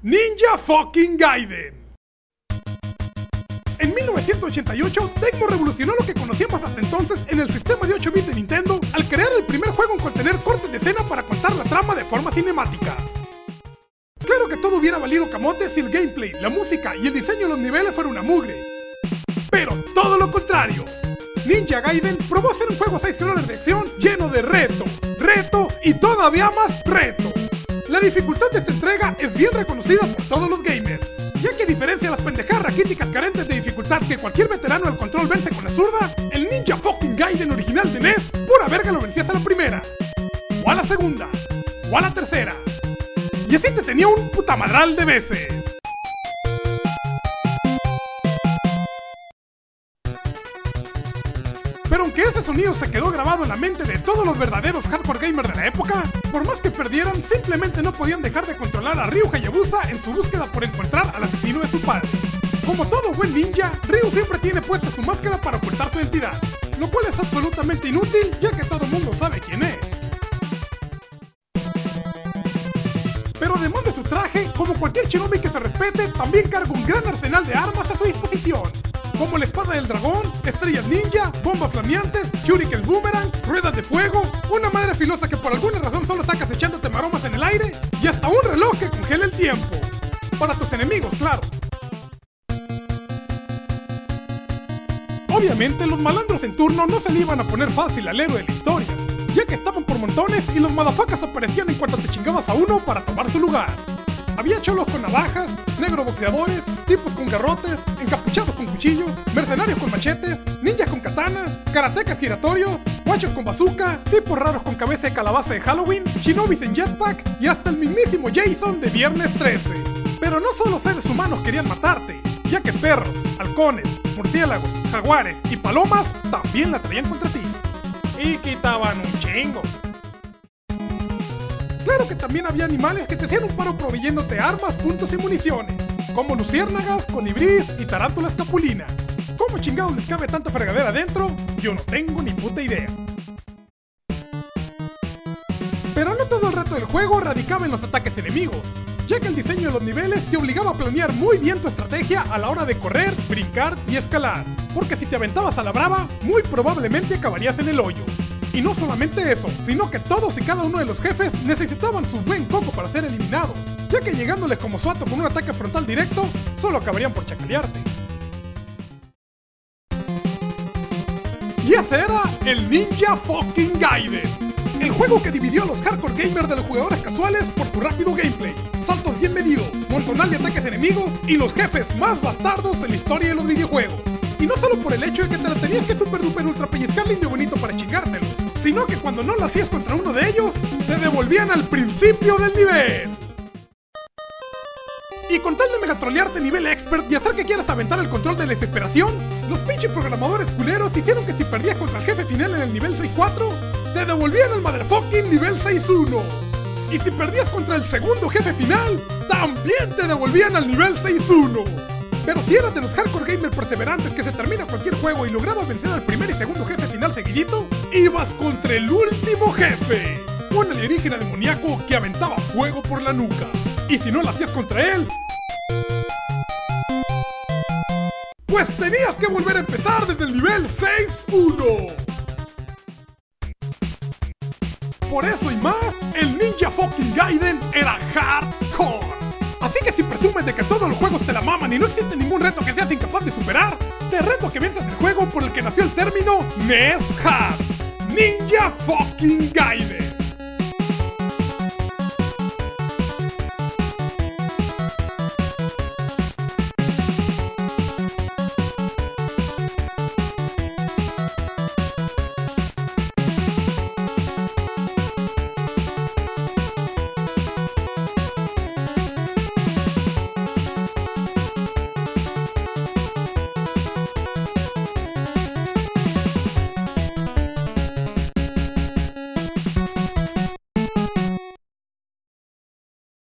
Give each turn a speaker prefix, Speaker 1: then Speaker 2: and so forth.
Speaker 1: Ninja fucking Gaiden. En 1988, Tecmo revolucionó lo que conocíamos hasta entonces en el sistema de 8 bits de Nintendo al crear el primer juego en contener cortes de escena para contar la trama de forma cinemática. Claro que todo hubiera valido camote si el gameplay, la música y el diseño de los niveles fuera una mugre. Pero todo lo contrario. Ninja Gaiden probó ser un juego 6 scroller de acción lleno de reto, reto y todavía más reto. La dificultad de esta entrega es bien reconocida por todos los gamers, ya que diferencia las pendejadas raquíticas carentes de dificultad que cualquier veterano del control vence con la zurda, el Ninja fucking Gaiden original de NES, pura verga lo vencías a la primera, o a la segunda, o a la tercera. Y así te tenía un putamadral de veces. Ese sonido se quedó grabado en la mente de todos los verdaderos hardcore gamers de la época, por más que perdieran, simplemente no podían dejar de controlar a Ryu Hayabusa en su búsqueda por encontrar al asesino de su padre. Como todo buen ninja, Ryu siempre tiene puesta su máscara para ocultar su identidad, lo cual es absolutamente inútil ya que todo el mundo sabe quién es. Pero además de su traje, como cualquier shinobi que se respete, también carga un gran arsenal de armas a su disposición como la espada del dragón, estrellas ninja, bombas flameantes, shuriken boomerang, ruedas de fuego, una madre filosa que por alguna razón solo sacas echándote maromas en el aire, y hasta un reloj que congela el tiempo. Para tus enemigos, claro. Obviamente los malandros en turno no se le iban a poner fácil al héroe de la historia, ya que estaban por montones y los madafacas aparecían en cuanto te chingabas a uno para tomar su lugar. Había cholos con navajas, negro boxeadores, tipos con garrotes, encapuchados con cuchillos, mercenarios con machetes, ninjas con katanas, karatecas giratorios, guachos con bazooka, tipos raros con cabeza de calabaza de Halloween, shinobis en jetpack y hasta el mismísimo Jason de Viernes 13. Pero no solo seres humanos querían matarte, ya que perros, halcones, murciélagos, jaguares y palomas también la traían contra ti. Y quitaban un chingo. Que también había animales que te hacían un paro proveyéndote armas, puntos y municiones, como luciérnagas, colibríes y tarántulas capulina. ¿Cómo chingados les cabe tanta fregadera adentro? Yo no tengo ni puta idea. Pero no todo el reto del juego radicaba en los ataques enemigos, ya que el diseño de los niveles te obligaba a planear muy bien tu estrategia a la hora de correr, brincar y escalar, porque si te aventabas a la brava, muy probablemente acabarías en el hoyo. Y no solamente eso, sino que todos y cada uno de los jefes necesitaban su buen coco para ser eliminados, ya que llegándoles como suato con un ataque frontal directo, solo acabarían por chacalearte. Y ese era el Ninja Fucking Gaiden, el juego que dividió a los hardcore gamers de los jugadores casuales por su rápido gameplay, saltos bien medidos, montonal de ataques enemigos y los jefes más bastardos en la historia de los videojuegos. Y no solo por el hecho de que te la tenías que super cuando no lo hacías contra uno de ellos, te devolvían al principio del nivel. Y con tal de megatrolearte nivel expert y hacer que quieras aventar el control de la desesperación, los pinches programadores culeros hicieron que si perdías contra el jefe final en el nivel 6-4, te devolvían al motherfucking nivel 6-1. Y si perdías contra el segundo jefe final, también te devolvían al nivel 6-1. Pero si eras de los hardcore gamers perseverantes que se termina cualquier juego y lograbas vencer al primer y segundo jefe final seguidito, ibas contra el último jefe. Un alienígena demoníaco que aventaba fuego por la nuca. Y si no lo hacías contra él, pues tenías que volver a empezar desde el nivel 6-1. Por eso y más, el Ninja Fucking Gaiden era hardcore. Así que si de que todos los juegos te la maman y no existe ningún reto que seas incapaz de superar, te reto a que venzas el juego por el que nació el término NES Hard. Ninja Fucking Gaiden.